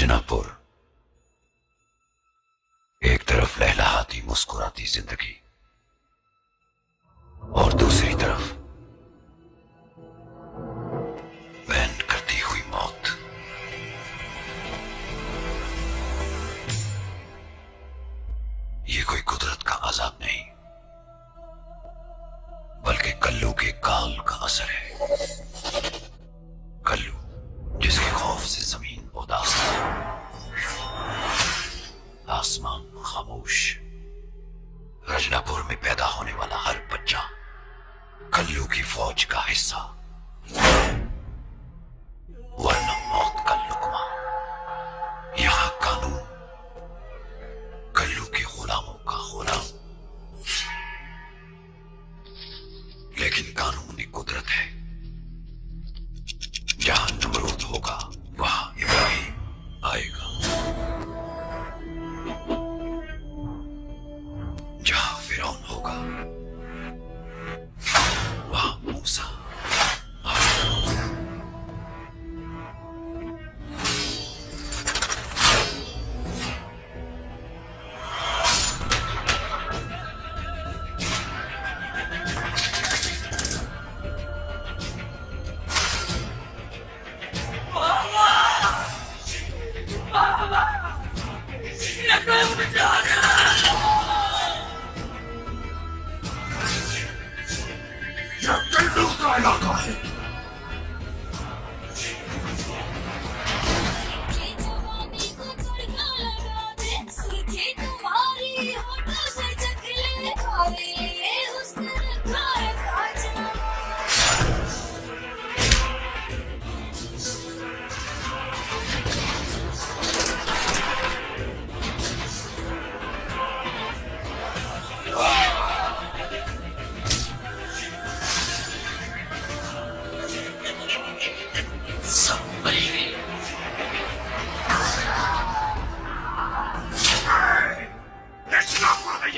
अंजनापुर एक तरफ़ लहलाती मुस्कुराती ज़िंदगी, और दूसरी तरफ़ बैन करती हुई मौत। ये कोई कुदरत का आजाब नहीं, बल्कि कल्लू के काल का असर है। खामोश। रजनापुर में पैदा होने वाला हर बच्चा कल्लू की फौज का हिस्सा। वरना मौत का लुकमा। यहाँ कानून कल्लू के गुलामों का गुलाम लेकिन कानून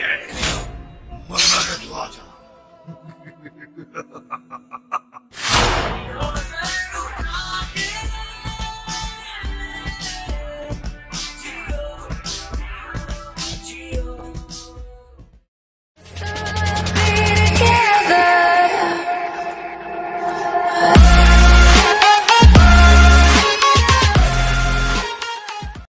Yes.